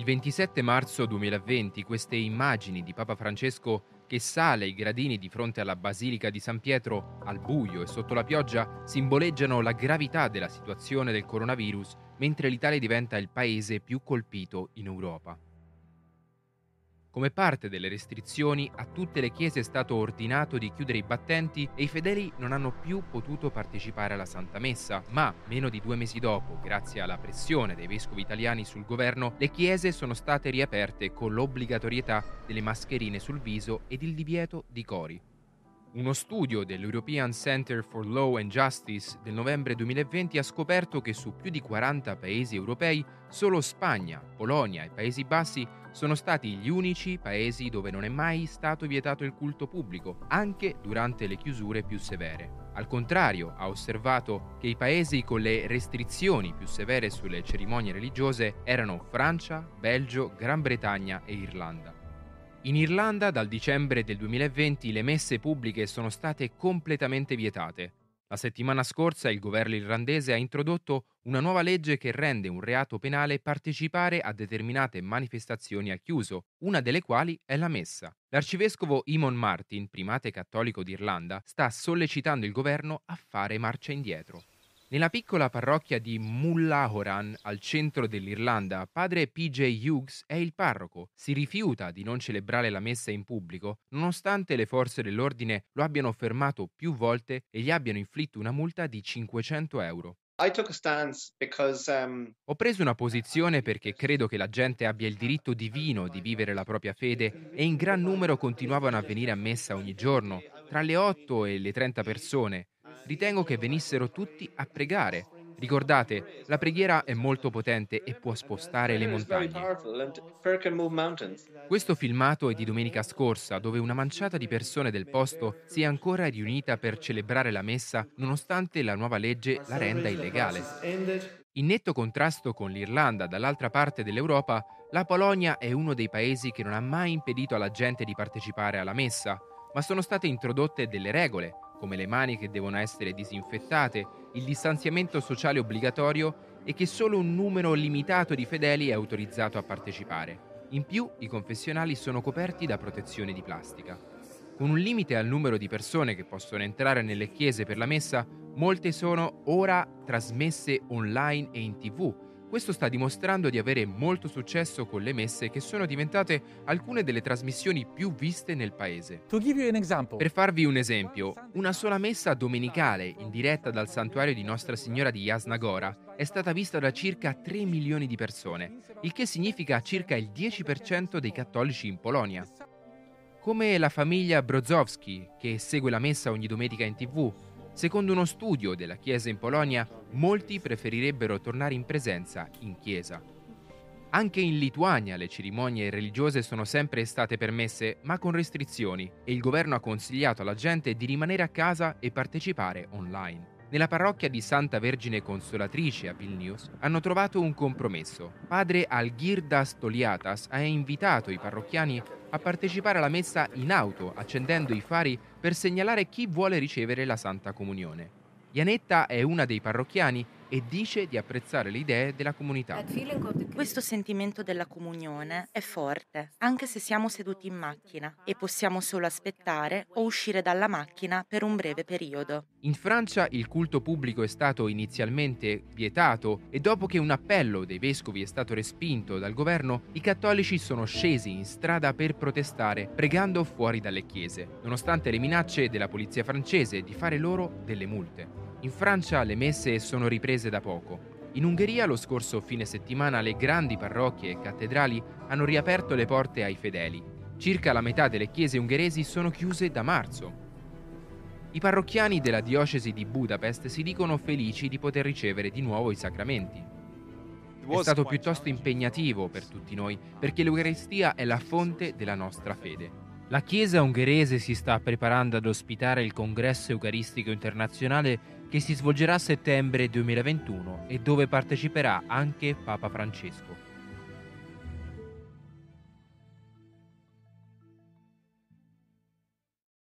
Il 27 marzo 2020 queste immagini di Papa Francesco che sale i gradini di fronte alla Basilica di San Pietro al buio e sotto la pioggia simboleggiano la gravità della situazione del coronavirus mentre l'Italia diventa il paese più colpito in Europa. Come parte delle restrizioni, a tutte le chiese è stato ordinato di chiudere i battenti e i fedeli non hanno più potuto partecipare alla Santa Messa, ma meno di due mesi dopo, grazie alla pressione dei vescovi italiani sul governo, le chiese sono state riaperte con l'obbligatorietà delle mascherine sul viso ed il divieto di cori. Uno studio dell'European Center for Law and Justice del novembre 2020 ha scoperto che su più di 40 paesi europei solo Spagna, Polonia e Paesi Bassi sono stati gli unici paesi dove non è mai stato vietato il culto pubblico, anche durante le chiusure più severe. Al contrario, ha osservato che i paesi con le restrizioni più severe sulle cerimonie religiose erano Francia, Belgio, Gran Bretagna e Irlanda. In Irlanda dal dicembre del 2020 le messe pubbliche sono state completamente vietate. La settimana scorsa il governo irlandese ha introdotto una nuova legge che rende un reato penale partecipare a determinate manifestazioni al chiuso, una delle quali è la messa. L'arcivescovo Imon Martin, primate cattolico d'Irlanda, sta sollecitando il governo a fare marcia indietro. Nella piccola parrocchia di Mullahoran, al centro dell'Irlanda, padre PJ Hughes è il parroco. Si rifiuta di non celebrare la messa in pubblico, nonostante le forze dell'ordine lo abbiano fermato più volte e gli abbiano inflitto una multa di 500 euro. Um, Ho preso una posizione perché credo che la gente abbia il diritto divino di vivere la propria fede e in gran numero continuavano a venire a messa ogni giorno, tra le 8 e le 30 persone ritengo che venissero tutti a pregare. Ricordate, la preghiera è molto potente e può spostare le montagne. Questo filmato è di domenica scorsa, dove una manciata di persone del posto si è ancora riunita per celebrare la messa nonostante la nuova legge la renda illegale. In netto contrasto con l'Irlanda dall'altra parte dell'Europa, la Polonia è uno dei paesi che non ha mai impedito alla gente di partecipare alla messa, ma sono state introdotte delle regole come le mani che devono essere disinfettate, il distanziamento sociale obbligatorio e che solo un numero limitato di fedeli è autorizzato a partecipare. In più, i confessionali sono coperti da protezione di plastica. Con un limite al numero di persone che possono entrare nelle chiese per la messa, molte sono ora trasmesse online e in tv, questo sta dimostrando di avere molto successo con le messe che sono diventate alcune delle trasmissioni più viste nel paese. Per farvi un esempio, una sola messa domenicale in diretta dal santuario di Nostra Signora di Jasnagora è stata vista da circa 3 milioni di persone, il che significa circa il 10% dei cattolici in Polonia. Come la famiglia Brozowski, che segue la messa ogni domenica in tv, Secondo uno studio della Chiesa in Polonia, molti preferirebbero tornare in presenza in chiesa. Anche in Lituania le cerimonie religiose sono sempre state permesse, ma con restrizioni, e il governo ha consigliato alla gente di rimanere a casa e partecipare online. Nella parrocchia di Santa Vergine Consolatrice a Vilnius hanno trovato un compromesso. Padre Algirdas Toliatas ha invitato i parrocchiani a partecipare alla messa in auto, accendendo i fari per segnalare chi vuole ricevere la Santa Comunione. Ianetta è una dei parrocchiani e dice di apprezzare le idee della comunità. Questo sentimento della comunione è forte, anche se siamo seduti in macchina e possiamo solo aspettare o uscire dalla macchina per un breve periodo. In Francia il culto pubblico è stato inizialmente vietato e dopo che un appello dei vescovi è stato respinto dal governo, i cattolici sono scesi in strada per protestare, pregando fuori dalle chiese, nonostante le minacce della polizia francese di fare loro delle multe. In Francia le messe sono riprese da poco. In Ungheria lo scorso fine settimana le grandi parrocchie e cattedrali hanno riaperto le porte ai fedeli. Circa la metà delle chiese ungheresi sono chiuse da marzo. I parrocchiani della diocesi di Budapest si dicono felici di poter ricevere di nuovo i sacramenti. È stato piuttosto impegnativo per tutti noi, perché l'Eucaristia è la fonte della nostra fede. La Chiesa ungherese si sta preparando ad ospitare il Congresso Eucaristico Internazionale che si svolgerà a settembre 2021 e dove parteciperà anche Papa Francesco.